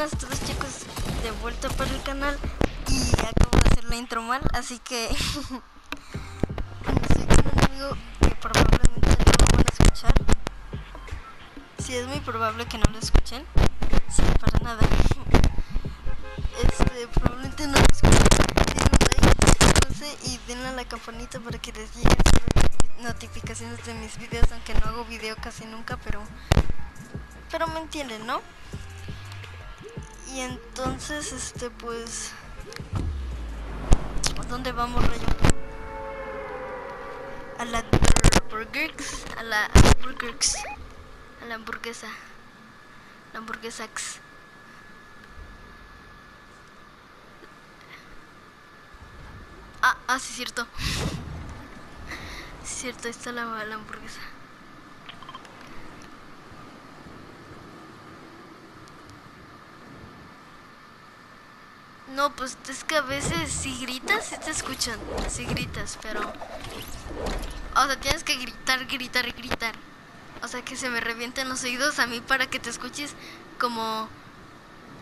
buenas a todos chicos, de vuelta para el canal y acabo de hacer la intro mal, así que estoy con un amigo que probablemente no lo van a escuchar. Si es muy probable que no lo escuchen, sí, para nada. Este, probablemente no lo escuchen. Denle un like, y denle a la campanita para que les lleguen notificaciones de mis videos, aunque no hago video casi nunca, pero pero me entienden, ¿no? Y entonces, este, pues... ¿a ¿Dónde vamos, Rayo? A la Burgers, a la Burgers, a la hamburguesa, la hamburguesa. Ah, ah, sí, cierto. Sí, cierto, está la, la hamburguesa. No, pues es que a veces si gritas, sí te escuchan. Si gritas, pero. O sea, tienes que gritar, gritar, gritar. O sea, que se me revienten los oídos a mí para que te escuches como.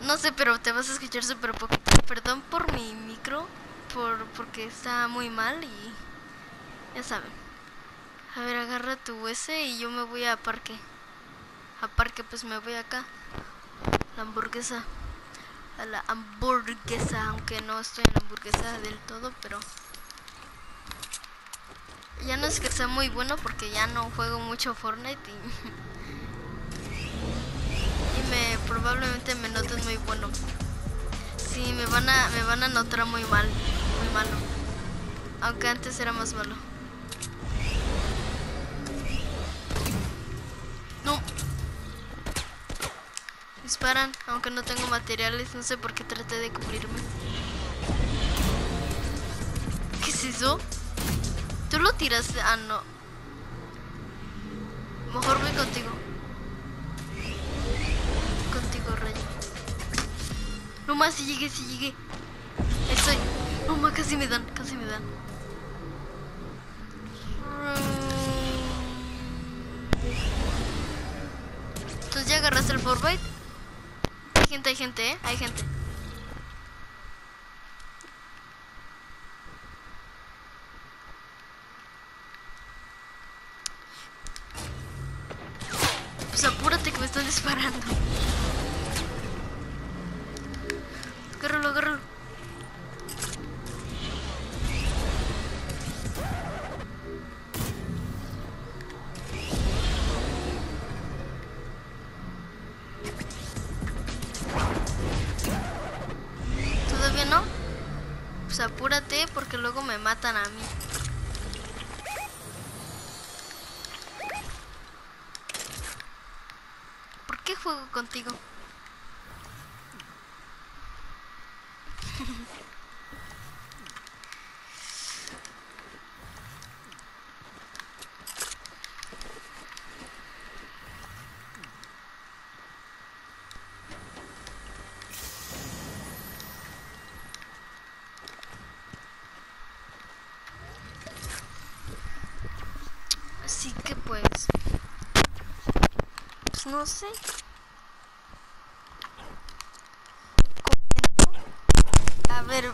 No sé, pero te vas a escuchar súper poquito. Perdón por mi micro, por porque está muy mal y. Ya saben. A ver, agarra tu US y yo me voy a parque. A parque, pues me voy acá. La hamburguesa a la hamburguesa, aunque no estoy en hamburguesa del todo, pero ya no es que sea muy bueno porque ya no juego mucho Fortnite y, y me probablemente me noten muy bueno. Sí, me van a me van a notar muy mal, muy malo. Aunque antes era más malo. Disparan, aunque no tengo materiales, no sé por qué traté de cubrirme. ¿Qué es eso? ¿Tú lo tiraste? Ah, no. Mejor voy contigo. Contigo, Rayo. No más, si llegué, si llegué. Estoy. No más, casi me dan, casi me dan. Entonces ya agarraste el Fortnite. Gente, hay gente. Hay gente. Luego me matan a mí. ¿Por qué juego contigo? Así que pues... Pues no sé. A ver...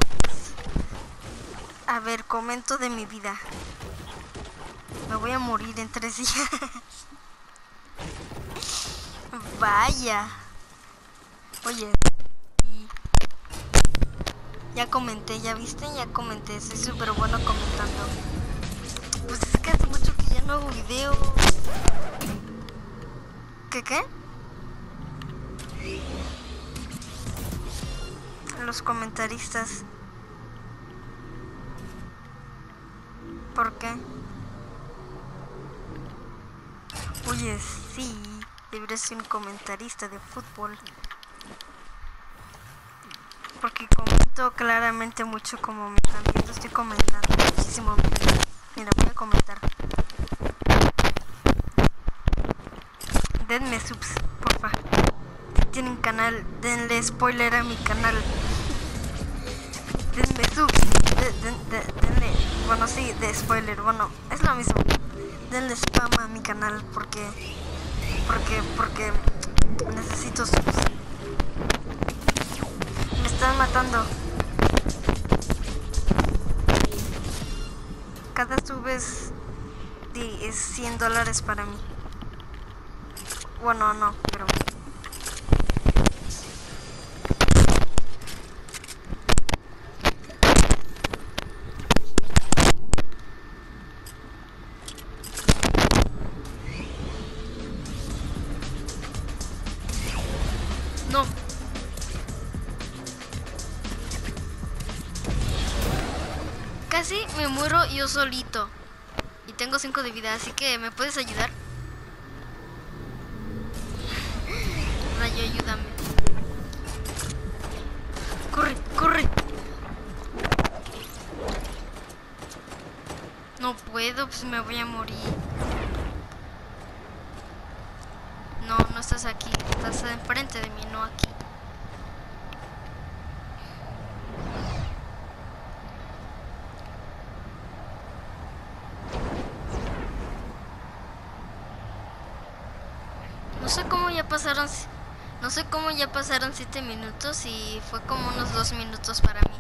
A ver, comento de mi vida. Me voy a morir en tres días. Vaya. Oye. Ya comenté, ya viste, ya comenté. Soy súper bueno comentando. Hago video. ¿Qué qué? Los comentaristas. ¿Por qué? Oye, sí. Debería ser un comentarista de fútbol. Porque comento claramente mucho como me están viendo. Estoy comentando muchísimo. Mira, voy a comentar. Denme subs, porfa. Si tienen canal, denle spoiler a mi canal. Denme subs. de- de- de- denle, bueno, sí, de spoiler. Bueno, es lo mismo. Denle spam a mi canal porque, porque, porque necesito subs. Me están matando. Cada sub es, es 100 dólares para mí. Bueno, no, pero... No. Casi me muero yo solito. Tengo 5 de vida, así que ¿me puedes ayudar? Rayo, ayúdame. Corre, corre. No puedo, pues me voy a morir. No, no estás aquí. Estás enfrente de mí, no aquí. No sé cómo ya pasaron. No sé cómo ya pasaron siete minutos y fue como unos dos minutos para mí.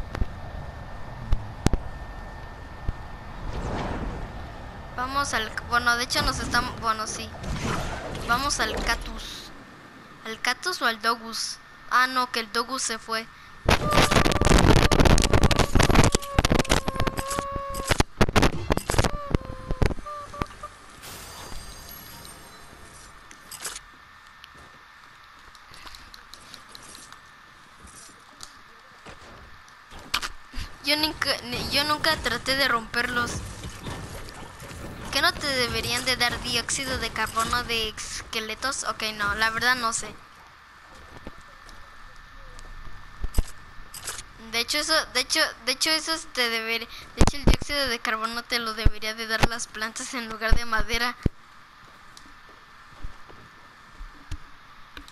Vamos al. Bueno, de hecho nos estamos. Bueno, sí. Vamos al Catus. ¿Al Catus o al Dogus? Ah, no, que el Dogus se fue. Yo nunca, traté de romperlos. ¿Que no te deberían de dar dióxido de carbono de esqueletos? Ok, no, la verdad no sé. De hecho eso, de hecho, de hecho eso te debería, de hecho el dióxido de carbono te lo debería de dar las plantas en lugar de madera.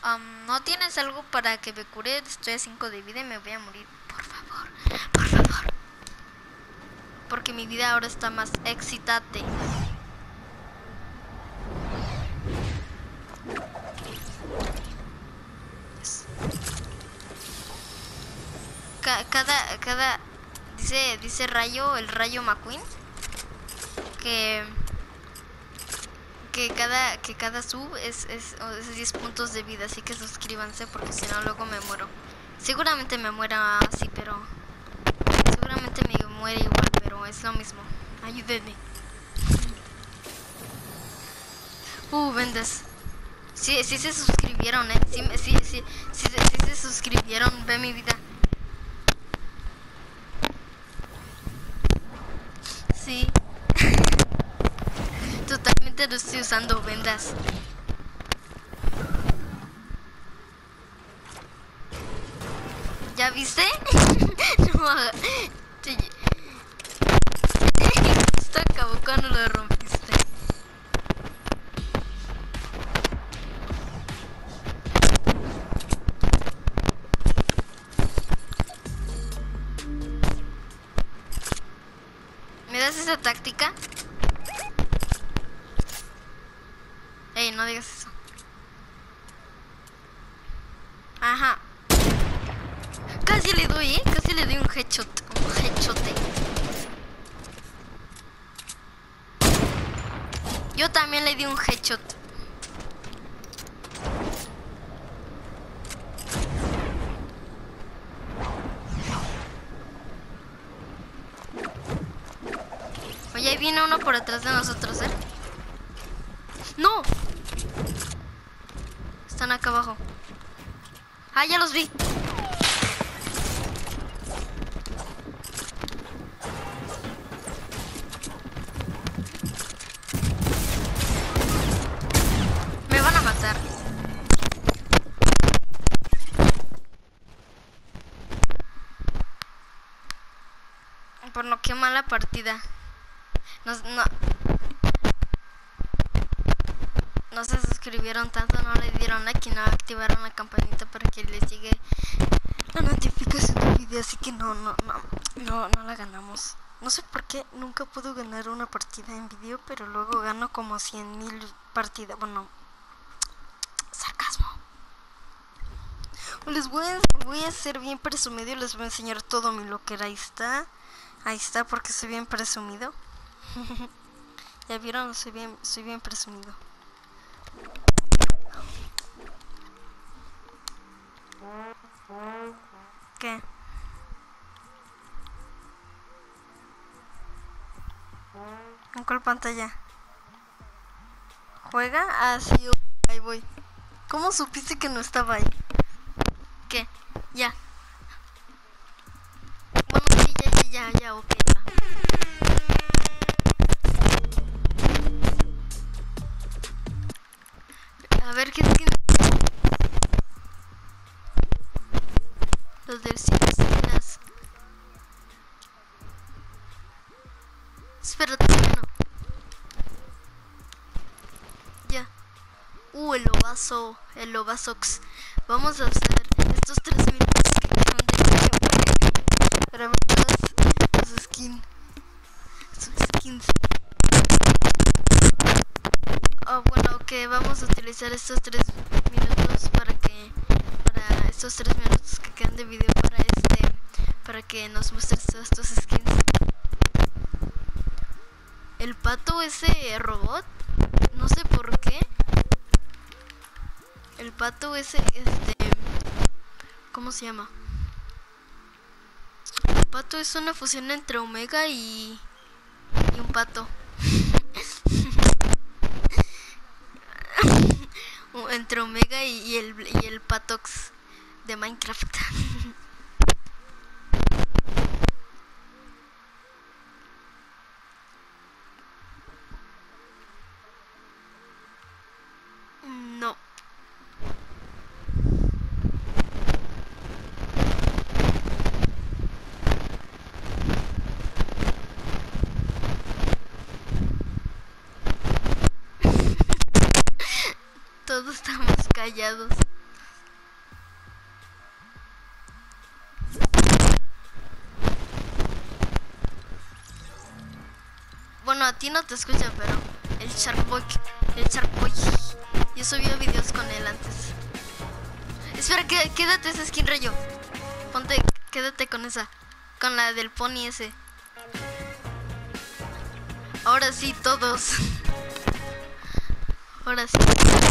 Am, ¿No tienes algo para que me cure? Estoy a 5 de vida y me voy a morir. Por favor, por favor. Porque mi vida ahora está más excitante. Cada, cada, dice, dice Rayo, el Rayo McQueen, que que cada que cada sub es, es, es 10 puntos de vida, así que suscríbanse porque si no luego me muero. Seguramente me muera así, pero muere igual, pero es lo mismo. Ayúdenme. Uh, vendes. Sí, sí se suscribieron, eh. Me- sí, sí, sí se suscribieron, ve mi vida. Sí. Totalmente lo estoy usando, vendas. Yo también le di un headshot. Oye, ahí viene uno por atrás de nosotros, ¿eh? ¡No! Están acá abajo. Ah, ya los vi. Mala partida. Nos- no, no se suscribieron tanto, no le dieron like y no activaron la campanita para que les llegue la notificación del video, así que no, no, no, no, no la ganamos. No sé por qué nunca puedo ganar una partida en video, pero luego gano como 100 mil partidas. Bueno, sarcasmo. Les voy a, voy a ser bien presumido y les voy a enseñar todo mi locker. Ahí está. Ahí está porque soy bien presumido. ya vieron, soy bien, soy bien presumido. ¿Qué? ¿En cuál pantalla? ¿Juega? Ah, sí, ahí voy. ¿Cómo supiste que no estaba ahí? ¿Qué? Ya. Bueno, sí, ya, ya, ok. Va. A ver, ¿qué skin? Los del esquinas. Espérate, no. Ya. Uh, el lobazo. El lobazox. Vamos a hacer estos tres minutos que quedan de video para ver los, los skins. Sus skins. Oh, bueno, que vamos a utilizar estos tres minutos para que para estos tres minutos que quedan de video para este para que nos muestres todos estos skins. El pato ese robot no sé por qué. El pato ese este cómo se llama el pato es una fusión entre omega y y un pato entre Omega y, el, y el Patox de Minecraft. Bueno, a ti no te escucha, pero el Sharkboy, el Sharkboy, yo subía videos con él antes. Espera, quédate esa skin rayo. Ponte, quédate con esa, con la del pony ese. Ahora sí, todos. Ahora sí.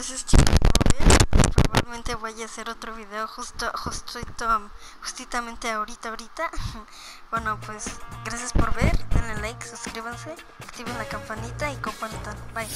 Gracias chicos por ver. Probablemente vaya a hacer otro video justo, justo, justitamente ahorita, ahorita. bueno, pues gracias por ver. Denle like, suscríbanse, activen la campanita y compartan. Bye.